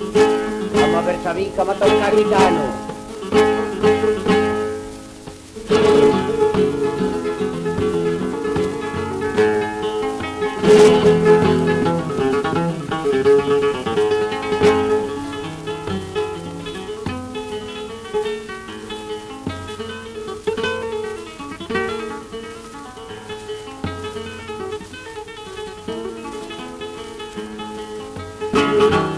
Vamos a ver Sabica, mata un capitano. thank